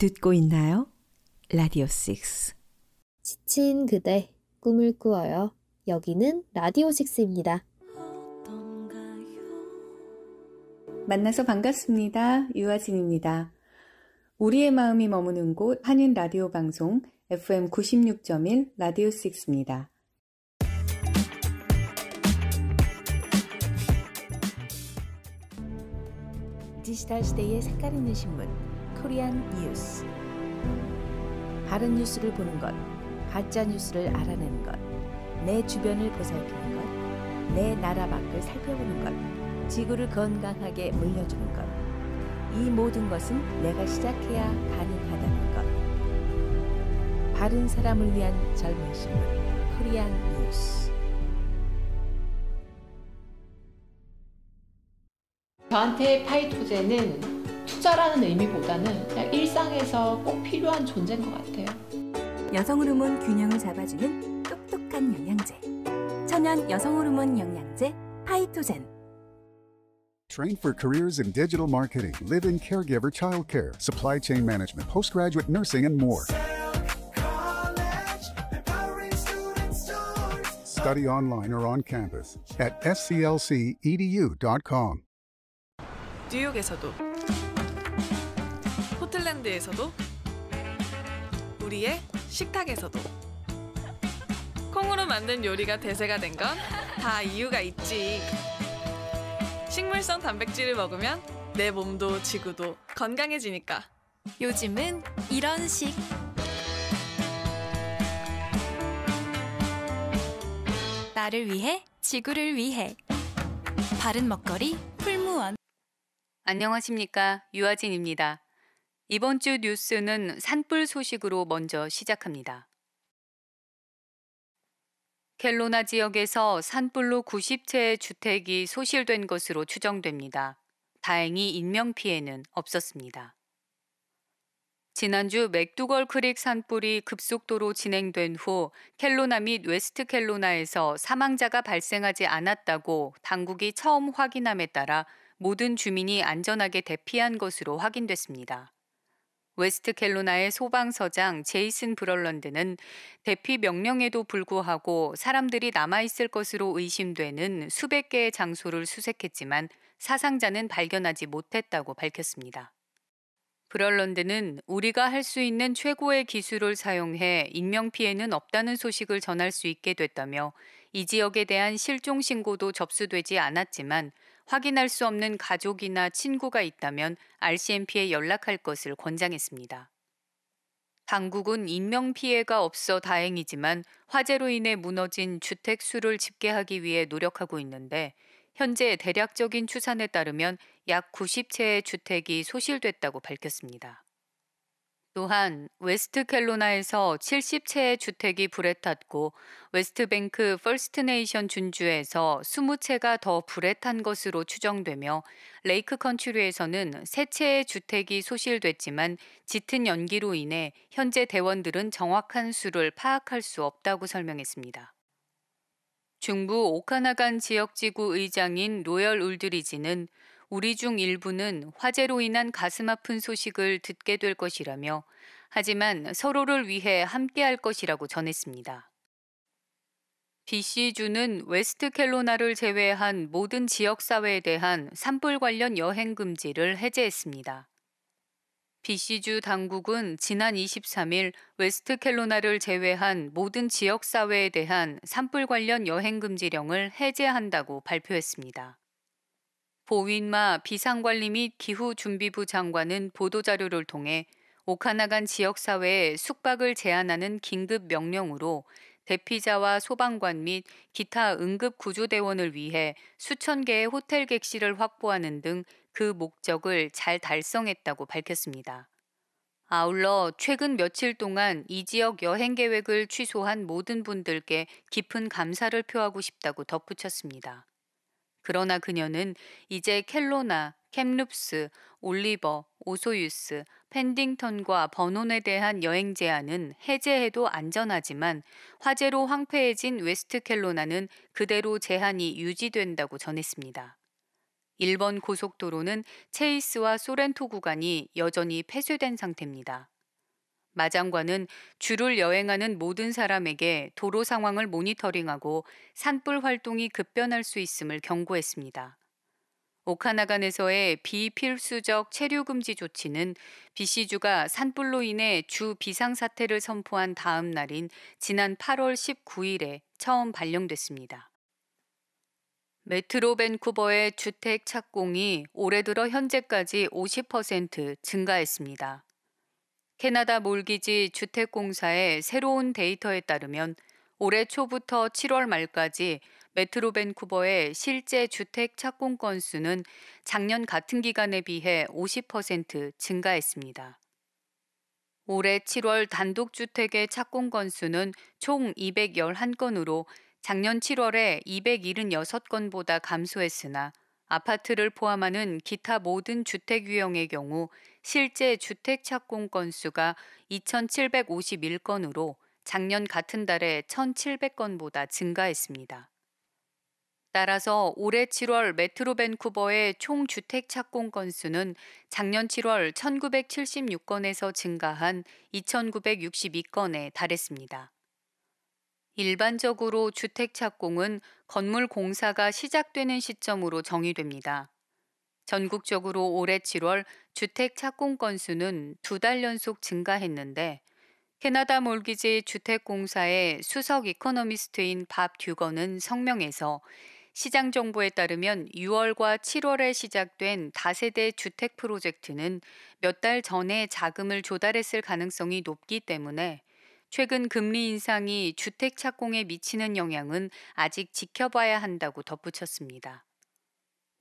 듣고 있나요? 라디오 6. 지친 그대 꿈을 꾸어요. 여기는 라디오 6입니다. 만나서 반갑습니다. 유아진입니다. 우리의 마음이 머무는 곳 한인 라디오 방송 FM 96.1 라디오 6입니다. 디지털 시대의 색깔 있는 신문 코리안 뉴스. 바른 뉴스를 보는 것 가짜 뉴스를 알아내는 것 내 주변을 보살피는 것 내 나라 밖을 살펴보는 것 지구를 건강하게 물려주는 것. 이 모든 것은 내가 시작해야 가능하다는 것. 바른 사람을 위한 젊은 신문 코리안 뉴스. 저한테 파이토제는 투자라는 의미보다는 그냥 일상에서 꼭 필요한 존재인 것 같아요. 여성 호르몬 균형을 잡아주는 똑똑한 영양제. 천연 여성 호르몬 영양제 파이토젠. Train for careers in digital marketing, live in caregiver childcare, supply chain management, postgraduate nursing, and more. Study online or on campus at sclcedu.com. 뉴욕에서도 포틀랜드에서도 우리의 식탁에서도. 콩으로 만든 요리가 대세가 된 건 다 이유가 있지. 식물성 단백질을 먹으면 내 몸도 지구도 건강해지니까. 요즘은 이런 식. 나를 위해 지구를 위해. 바른 먹거리 풀무원. 안녕하십니까. 유아진입니다. 이번 주 뉴스는 산불 소식으로 먼저 시작합니다. 켈로나 지역에서 산불로 90채의 주택이 소실된 것으로 추정됩니다. 다행히 인명피해는 없었습니다. 지난주 맥두걸 크릭 산불이 급속도로 진행된 후 켈로나 및 웨스트 켈로나에서 사망자가 발생하지 않았다고 당국이 처음 확인함에 따라 모든 주민이 안전하게 대피한 것으로 확인됐습니다. 웨스트 켈로나의 소방서장 제이슨 브럴런드는 대피 명령에도 불구하고 사람들이 남아있을 것으로 의심되는 수백 개의 장소를 수색했지만 사상자는 발견하지 못했다고 밝혔습니다. 브럴런드는 우리가 할 수 있는 최고의 기술을 사용해 인명피해는 없다는 소식을 전할 수 있게 됐다며 이 지역에 대한 실종 신고도 접수되지 않았지만 확인할 수 없는 가족이나 친구가 있다면 RCMP에 연락할 것을 권장했습니다. 당국은 인명피해가 없어 다행이지만 화재로 인해 무너진 주택 수를 집계하기 위해 노력하고 있는데 현재 대략적인 추산에 따르면 약 90채의 주택이 소실됐다고 밝혔습니다. 또한 웨스트캘로나에서 70채의 주택이 불에 탔고 웨스트뱅크 First Nation 준주에서 20채가 더 불에 탄 것으로 추정되며 레이크 컨츄리에서는 3채의 주택이 소실됐지만 짙은 연기로 인해 현재 대원들은 정확한 수를 파악할 수 없다고 설명했습니다. 중부 오카나간 지역지구 의장인 로열 울드리지는 우리 중 일부는 화재로 인한 가슴 아픈 소식을 듣게 될 것이라며 하지만 서로를 위해 함께할 것이라고 전했습니다. BC주는 웨스트캘로나를 제외한 모든 지역사회에 대한 산불 관련 여행 금지를 해제했습니다. BC주 당국은 지난 23일 웨스트캘로나를 제외한 모든 지역사회에 대한 산불 관련 여행 금지령을 해제한다고 발표했습니다. 보윈마 비상관리 및 기후준비부 장관은 보도자료를 통해 오카나간 지역사회에 숙박을 제한하는 긴급 명령으로 대피자와 소방관 및 기타 응급구조대원을 위해 수천 개의 호텔 객실을 확보하는 등 그 목적을 잘 달성했다고 밝혔습니다. 아울러 최근 며칠 동안 이 지역 여행 계획을 취소한 모든 분들께 깊은 감사를 표하고 싶다고 덧붙였습니다. 그러나 그녀는 이제 켈로나, 캠룹스, 올리버, 오소유스, 펜틱턴과 버논에 대한 여행 제한은 해제해도 안전하지만 화재로 황폐해진 웨스트 켈로나는 그대로 제한이 유지된다고 전했습니다. 1번 고속도로는 체이스와 소렌토 구간이 여전히 폐쇄된 상태입니다. 마장관은 주를 여행하는 모든 사람에게 도로 상황을 모니터링하고 산불 활동이 급변할 수 있음을 경고했습니다. 오카나간에서의 비필수적 체류 금지 조치는 비시주가 산불로 인해 주 비상사태를 선포한 다음 날인 지난 8월 19일에 처음 발령됐습니다. 메트로 밴쿠버의 주택 착공이 올해 들어 현재까지 50% 증가했습니다. 캐나다 몰기지 주택공사의 새로운 데이터에 따르면 올해 초부터 7월 말까지 메트로 밴쿠버의 실제 주택 착공 건수는 작년 같은 기간에 비해 50% 증가했습니다. 올해 7월 단독주택의 착공 건수는 총 211건으로 작년 7월에 276건보다 감소했으나 아파트를 포함하는 기타 모든 주택 유형의 경우 실제 주택 착공 건수가 2,751건으로 작년 같은 달에 1,700건보다 증가했습니다. 따라서 올해 7월 메트로 밴쿠버의 총 주택 착공 건수는 작년 7월 1976건에서 증가한 2962건에 달했습니다. 일반적으로 주택 착공은 건물 공사가 시작되는 시점으로 정의됩니다. 전국적으로 올해 7월 주택 착공 건수는 두 달 연속 증가했는데 캐나다 몰기지 주택공사의 수석 이코노미스트인 밥 듀거는 성명에서 시장 정보에 따르면 6월과 7월에 시작된 다세대 주택 프로젝트는 몇 달 전에 자금을 조달했을 가능성이 높기 때문에 최근 금리 인상이 주택 착공에 미치는 영향은 아직 지켜봐야 한다고 덧붙였습니다.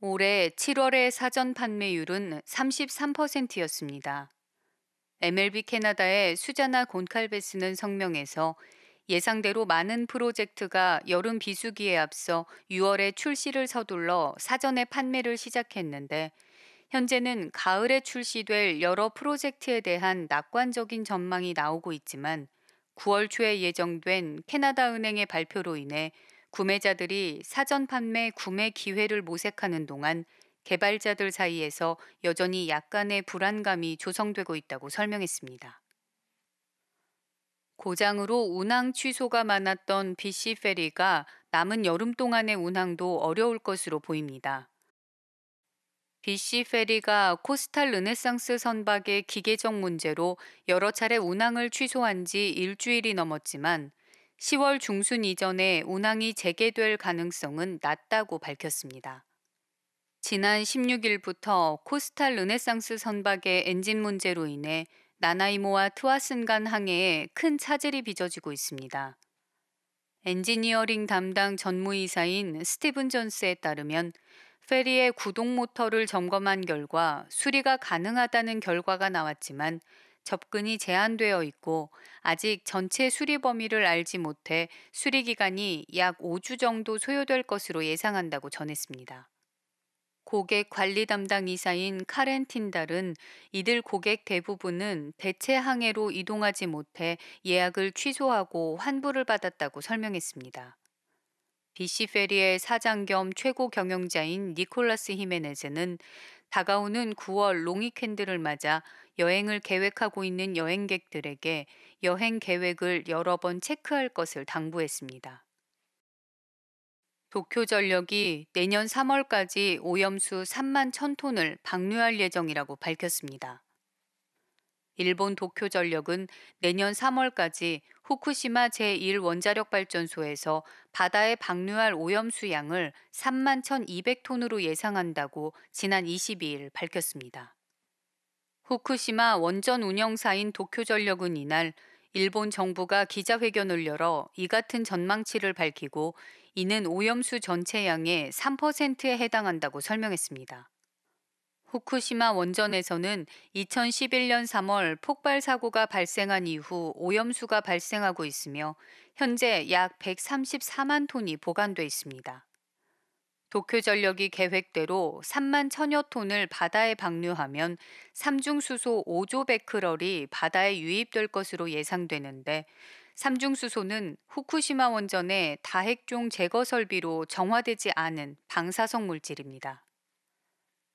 올해 7월의 사전 판매율은 33%였습니다. MLB 캐나다의 수자나 곤칼베스는 성명에서 예상대로 많은 프로젝트가 여름 비수기에 앞서 6월에 출시를 서둘러 사전에 판매를 시작했는데 현재는 가을에 출시될 여러 프로젝트에 대한 낙관적인 전망이 나오고 있지만 9월 초에 예정된 캐나다 은행의 발표로 인해 구매자들이 사전 판매 구매 기회를 모색하는 동안 개발자들 사이에서 여전히 약간의 불안감이 조성되고 있다고 설명했습니다. 고장으로 운항 취소가 많았던 BC 페리가 남은 여름 동안의 운항도 어려울 것으로 보입니다. BC 페리가 코스탈 르네상스 선박의 기계적 문제로 여러 차례 운항을 취소한 지 일주일이 넘었지만 10월 중순 이전에 운항이 재개될 가능성은 낮다고 밝혔습니다. 지난 16일부터 코스탈 르네상스 선박의 엔진 문제로 인해 나나이모와 트와슨 간 항해에 큰 차질이 빚어지고 있습니다. 엔지니어링 담당 전무이사인 스티븐 존스에 따르면 페리의 구동 모터를 점검한 결과 수리가 가능하다는 결과가 나왔지만 접근이 제한되어 있고 아직 전체 수리 범위를 알지 못해 수리 기간이 약 5주 정도 소요될 것으로 예상한다고 전했습니다. 고객 관리 담당 이사인 카렌 틴달은 이들 고객 대부분은 대체 항해로 이동하지 못해 예약을 취소하고 환불을 받았다고 설명했습니다. BC 페리의 사장 겸 최고 경영자인 니콜라스 히메네즈는 다가오는 9월 롱이캔들을 맞아 여행을 계획하고 있는 여행객들에게 여행 계획을 여러 번 체크할 것을 당부했습니다. 도쿄전력이 내년 3월까지 오염수 3만 1000톤을 방류할 예정이라고 밝혔습니다. 일본 도쿄전력은 내년 3월까지 후쿠시마 제1원자력 발전소에서 바다에 방류할 오염수 양을 3만 1200톤으로 예상한다고 지난 22일 밝혔습니다. 후쿠시마 원전 운영사인 도쿄전력은 이날 일본 정부가 기자회견을 열어 이 같은 전망치를 밝히고 이는 오염수 전체 양의 3%에 해당한다고 설명했습니다. 후쿠시마 원전에서는 2011년 3월 폭발 사고가 발생한 이후 오염수가 발생하고 있으며 현재 약 134만 톤이 보관돼 있습니다. 도쿄전력이 계획대로 3만 천여 톤을 바다에 방류하면 삼중수소 5조 베크럴이 바다에 유입될 것으로 예상되는데 삼중수소는 후쿠시마 원전의 다핵종 제거 설비로 정화되지 않은 방사성 물질입니다.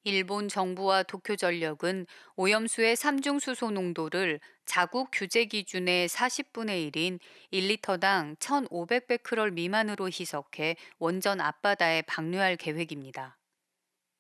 일본 정부와 도쿄전력은 오염수의 삼중수소 농도를 자국 규제 기준의 40분의 1인 1리터당 1,500베크럴 미만으로 희석해 원전 앞바다에 방류할 계획입니다.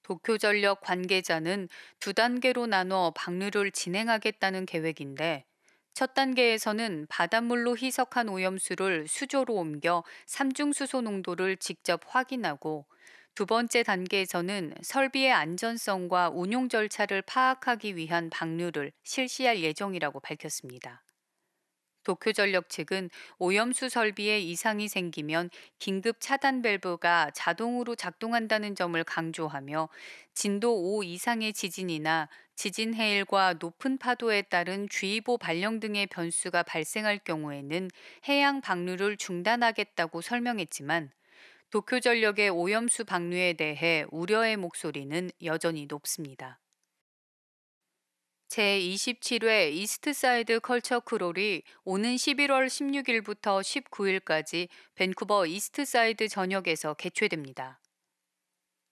도쿄전력 관계자는 두 단계로 나눠 방류를 진행하겠다는 계획인데 첫 단계에서는 바닷물로 희석한 오염수를 수조로 옮겨 삼중수소 농도를 직접 확인하고 두 번째 단계에서는 설비의 안전성과 운용 절차를 파악하기 위한 방류를 실시할 예정이라고 밝혔습니다. 도쿄전력 측은 오염수 설비에 이상이 생기면 긴급 차단 밸브가 자동으로 작동한다는 점을 강조하며 진도 5 이상의 지진이나 지진 해일과 높은 파도에 따른 주의보 발령 등의 변수가 발생할 경우에는 해양 방류를 중단하겠다고 설명했지만 도쿄전력의 오염수 방류에 대해 우려의 목소리는 여전히 높습니다. 제27회 Eastside Culture Crawl이 오는 11월 16일부터 19일까지 밴쿠버 이스트사이드 전역에서 개최됩니다.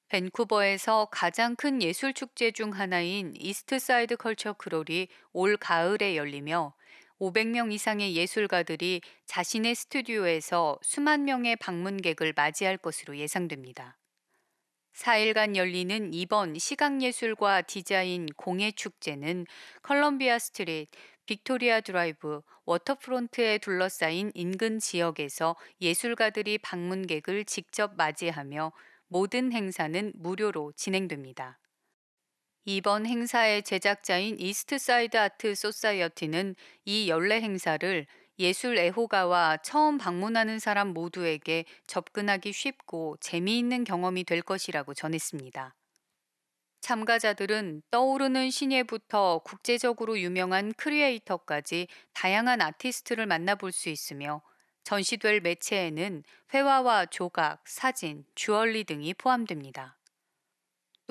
밴쿠버에서 가장 큰 예술 축제 중 하나인 Eastside Culture Crawl이 올 가을에 열리며 500명 이상의 예술가들이 자신의 스튜디오에서 수만 명의 방문객을 맞이할 것으로 예상됩니다. 4일간 열리는 이번 시각예술과 디자인 공예 축제는 컬럼비아 Street, 빅토리아 드라이브, 워터프론트에 둘러싸인 인근 지역에서 예술가들이 방문객을 직접 맞이하며 모든 행사는 무료로 진행됩니다. 이번 행사의 제작자인 이스트사이드 아트 소사이어티는 이 연례 행사를 예술 애호가와 처음 방문하는 사람 모두에게 접근하기 쉽고 재미있는 경험이 될 것이라고 전했습니다. 참가자들은 떠오르는 신예부터 국제적으로 유명한 크리에이터까지 다양한 아티스트를 만나볼 수 있으며 전시될 매체에는 회화와 조각, 사진, 주얼리 등이 포함됩니다.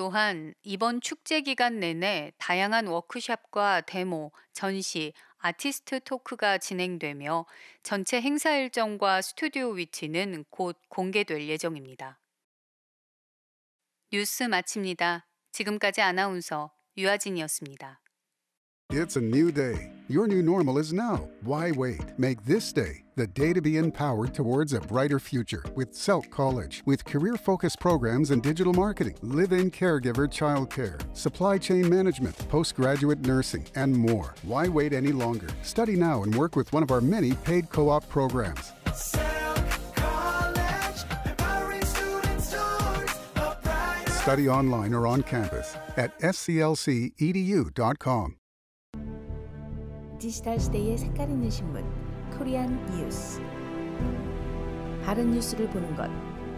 또한 이번 축제 기간 내내 다양한 워크숍과 데모, 전시, 아티스트 토크가 진행되며 전체 행사 일정과 스튜디오 위치는 곧 공개될 예정입니다. 뉴스 마칩니다. 지금까지 아나운서 유아진이었습니다. It's a new day. Your new normal is now. Why wait? Make this day the day to be empowered towards a brighter future with Selk College. With career focused programs in digital marketing, live in caregiver childcare, supply chain management, postgraduate nursing, and more. Why wait any longer? Study now and work with one of our many paid co op programs. Study online or on campus at sclcedu.com. 디지털 시대의 색깔 있는 신문 코리안 뉴스. 바른 뉴스를 보는 것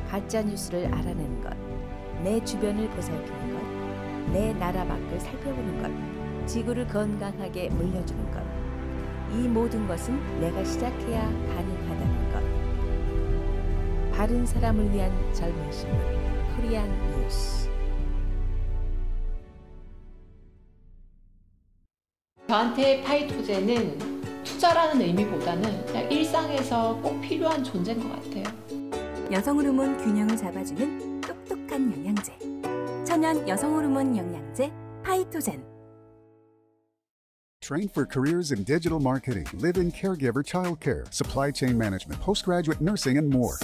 가짜 뉴스를 알아내는 것내 주변을 보살피는 것내 나라 밖을 살펴보는 것 지구를 건강하게 물려주는 것 이 모든 것은 내가 시작해야 가능하다는 것. 바른 사람을 위한 젊은 신문 코리안 뉴스 저한테 파이토제는 투자라는 의미보다는 그냥 일상에서 꼭 필요한 존재인 것 같아요. 여성 호르몬 균형을 잡아주는 똑똑한 영양제. 천연 여성 호르몬 영양제 파이토젠. Train for careers in digital marketing, live in caregiver childcare, supply chain management, postgraduate nursing, and more.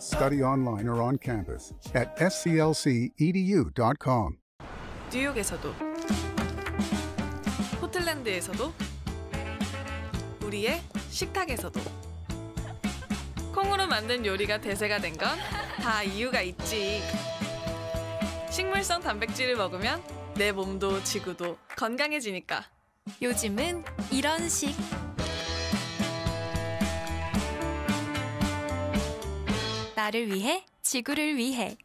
Study online or on campus at sclcedu.com. 뉴욕에서도 포틀랜드에서도 우리의 식탁에서도 콩으로 만든 요리가 대세가 된 건 다 이유가 있지. 식물성 단백질을 먹으면 내 몸도 지구도 건강해지니까. 요즘은 이런 식. 나를 위해 지구를 위해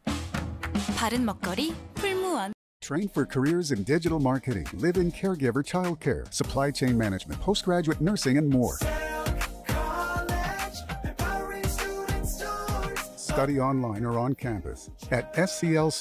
바른 먹거리 풀무원 Train for careers in digital marketing, live in caregiver childcare, supply chain management, postgraduate nursing, and more. Study online or on campus at sclcedu.com.